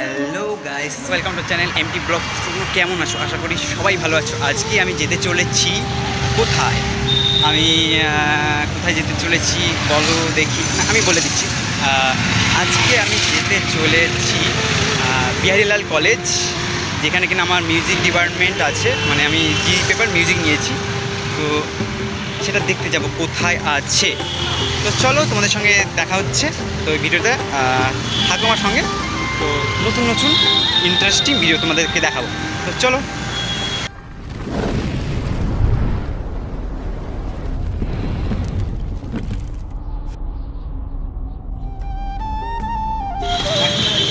Hello guys welcome to channel MT blog কেমন আছো? আশা করি সবাই ভালো আছো। আজকে আমি যেতে চলেছি কোথায়? আমি কোথায় যেতে চলেছি বলো দেখি। আমি বলে দিচ্ছি। আজকে আমি যেতে চলেছি বিহারিলাল কলেজ, যেখানে কিনা আমার মিউজিক ডিপার্টমেন্ট আছে। মানে আমি জি পেপার মিউজিক নিয়েছি। তো সেটা দেখতে যাব কোথায় আছে। তো চলো তোমাদের সঙ্গে দেখা হচ্ছে। তো ভিডিওটা থাকো আমার সঙ্গে। তো নতুন নতুন ইন্টারেস্টিং ভিডিও তোমাদেরকে দেখাবো। তো চলো।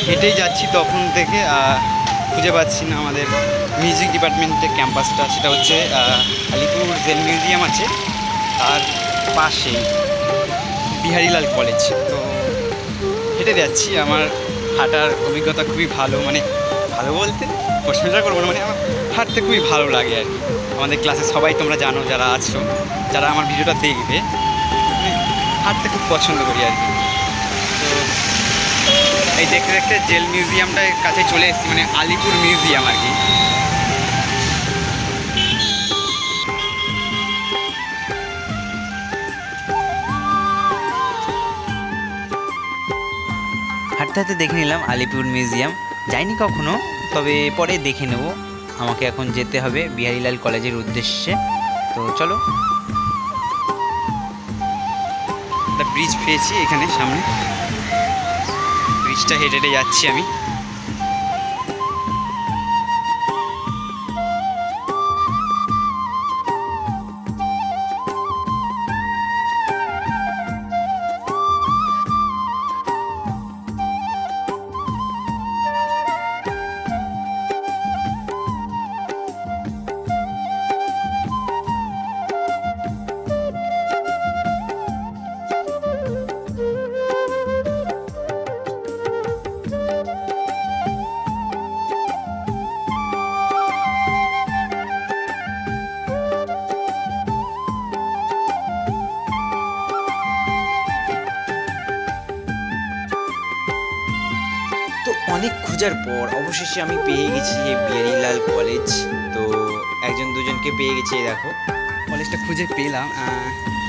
হেঁটেই যাচ্ছি তখন থেকে খুঁজে পাচ্ছি না আমাদের মিউজিক ডিপার্টমেন্টের ক্যাম্পাসটা সেটা হচ্ছে আলিপুর জেল মিউজিয়াম আছে, তার পাশেই বিহারীলাল কলেজ তো হেঁটে যাচ্ছি, আমার হাঁটার অভিজ্ঞতা খুবই ভালো মানে ভালো বলতে প্রশংসা করব না মানে আমার হাঁটতে খুবই ভালো লাগে আর কি। আমাদের ক্লাসে সবাই তোমরা জানো যারা আছো, যারা আমার ভিডিওটা দেখবে হাঁটতে খুব পছন্দ করি আর কি। তো এই দেখতে দেখতে জেল মিউজিয়ামটার কাছে চলে এসেছি মানে আলিপুর মিউজিয়াম আর কি। হাঁটতে দেখে নিলাম আলিপুর মিউজিয়াম। যাইনি কখনো, তবে পরে দেখে নেব। আমাকে এখন যেতে হবে বিহারীলাল কলেজের উদ্দেশ্যে। তো চলো। ব্রিজ পেয়েছি এখানে, সামনে। ব্রিজটা হেঁটে হেঁটে যাচ্ছি আমি। অনেক খোঁজার পর অবশেষে আমি পেয়ে গেছি এই বিহারীলাল কলেজ। তো একজন দুজনকে পেয়ে গেছি এই দেখো। কলেজটা খুঁজে পেলাম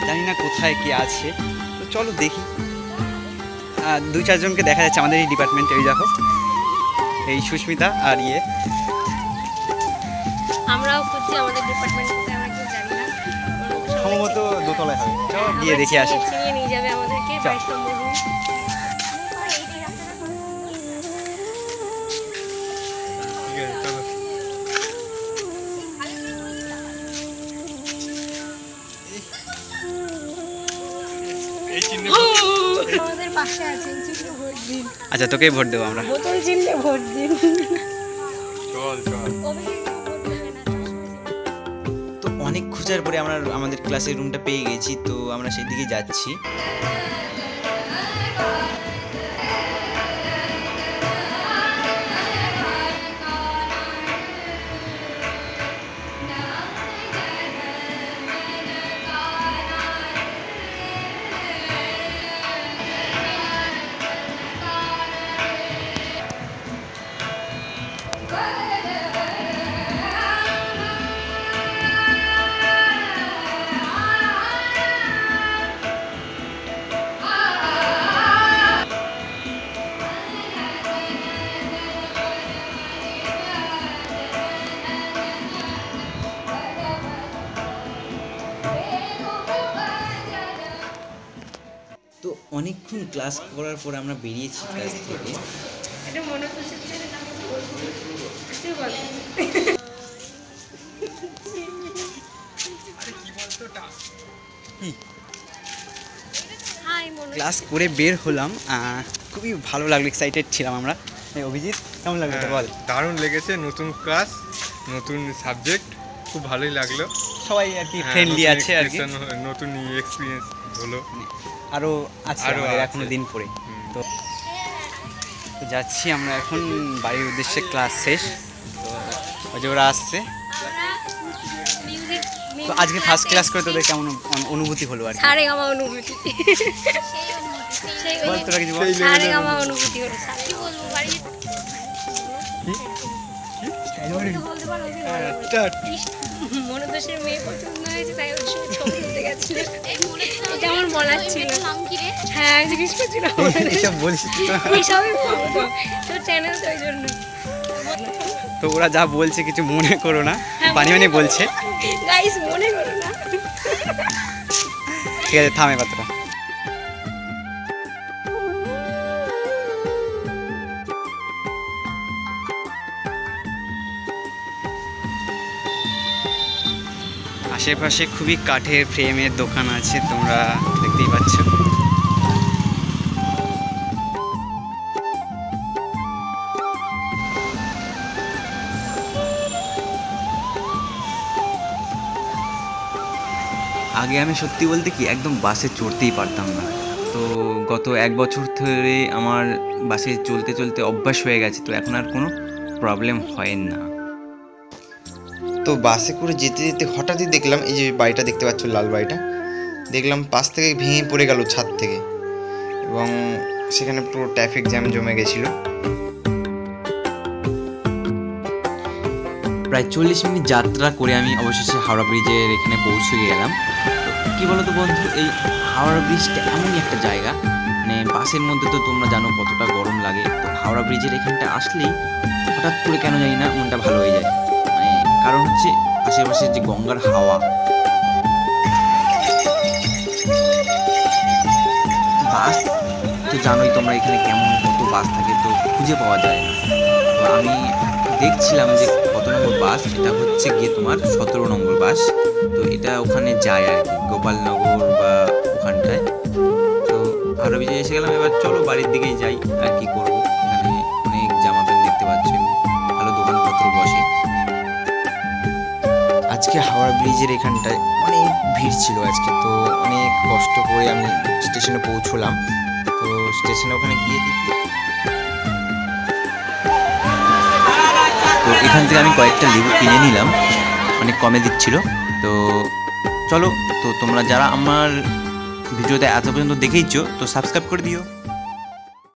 জানি না কোথায় কি আছে। তো চলো দেখি। দু চারজনকে দেখা যাচ্ছে আমাদের এই ডিপার্টমেন্টে এই দেখো। এই সুস্মিতা আর ইয়ে। আমরাও খুঁজছি আমাদের ডিপার্টমেন্ট আমরা কেউ জানি না। সম্ভবত দোতলায় হবে। চলো গিয়ে দেখে আসি। নিয়ে যাবে আমাদেরকে চল। বাইশ নম্বর রুম পাশে আছে ভোট দিন। আচ্ছা তোকেই ভোট দেবো আমরা। বোতল চিহ্নে ভোট দিন। তো অনেক খোঁজার পরে আমরা আমাদের ক্লাসের রুমটা পেয়ে গেছি তো আমরা সেই দিকে যাচ্ছি। ক্লাস করার পর আমরা বেরিয়েছি ক্লাস থেকে। মনে মনে ক্লাস করে বের হলাম খুবই ভালো লাগল এক্সাইটেড ছিলাম আমরা। অভিজিৎ কেমন লাগল বল? হ্যাঁ, দারুণ লেগেছে নতুন ক্লাস নতুন সাবজেক্ট খুব ভালোই লাগল। সবাই আর কি হ্যাঁ, ফ্রেন্ডলি আছে আর কি। নতুন এক্সপিরিয়েন্স হলো। আরও আছে আরও আমাদের আছে। এখনও দিন পরে তো যাচ্ছি আমরা এখন বাড়ির উদ্দেশ্যে ক্লাস শেষ। তো ওই যে ওরা আসছে। তো আজকে ফার্স্ট ক্লাস করে তোদের কেমন অনুভূতি হলো আর কি? সারে গামা অনুভূতি। সেই বল তোরা কিছু বল। সেই সারে গামা অনুভূতি হলো কি? বলব বাড়ি তো বলতে পারো যে ভালো বলেছে। স্টার্ট ইস, মনোদোষের মেয়ে পছন্দ হয়েছে তাই ওর সঙ্গে ছবি তুলতে গেছিল এটা আমার বলার ছিল হ্যাঁ জিজ্ঞেস করছিলাম এইসব বলছি এইসবই তোর চ্যানেল তো ওই জন্য তো ওরা যা বলছে কিছু মনে করো না। বানি বানি বলছে। গাইস মনে করো না। ঠিক আছে থামে পাত্রা আশেপাশে খুবই কাঠের ফ্রেমের দোকান আছে, তোমরা দেখতেই পাচ্ছ। আগে আমি সত্যি বলতে কি, একদম বাসে চড়তেই পারতাম না। তো গত এক বছর ধরে আমার বাসে চলতে চলতে অভ্যাস হয়ে গেছে, তো এখন আর কোনো প্রবলেম হয় না। তো বাসে করে যেতে যেতে হঠাৎই দেখলাম, এই যে বাড়িটা দেখতে পাচ্ছ, লাল বাড়িটা, দেখলাম পাশ থেকে ভেঙে পড়ে গেল ছাদ থেকে এবং সেখানে পুরো ট্রাফিক জ্যাম জমে গেছিল। প্রায় চল্লিশ মিনিট যাত্রা করে আমি অবশেষে হাওড়া ব্রিজের এখানে পৌঁছে গেলাম। কী বলো তো বন্ধু, এই হাওড়া ব্রিজটা এমনই একটা জায়গা মানে বাসের মধ্যে তো তোমরা জানো কতটা গরম লাগে। তো হাওড়া ব্রিজের এখানটা আসলেই হঠাৎ করে কেন জানি না মনটা ভালো হয়ে যায়। কারণ হচ্ছে আশেপাশে যে গঙ্গার হাওয়া, বাস, তো জানোই তোমরা এখানে কেমন কত বাস থাকে, তো খুঁজে পাওয়া যায় না। তো আমি দেখছিলাম যে কত নম্বর বাস, এটা হচ্ছে গিয়ে তোমার সতেরো নম্বর বাস। তো এটা ওখানে যায় আর কি, গোপালনগর বা ওখানটায়। তো বিজয় এসে গেলাম, এবার চলো বাড়ির দিকেই যাই আর কি করব। আজকে হাওড়া ব্রিজের এখানটায় অনেক ভিড় ছিল আজকে, তো অনেক কষ্ট করে আমি স্টেশনে পৌঁছলাম। তো স্টেশনে ওখানে গিয়ে তো এখান থেকে আমি কয়েকটা লেবু কিনে নিলাম, অনেক কমে দিচ্ছিল। তো চলো, তো তোমরা যারা আমার ভিডিওতে এত পর্যন্ত দেখেইছো, তো সাবস্ক্রাইব করে দিও।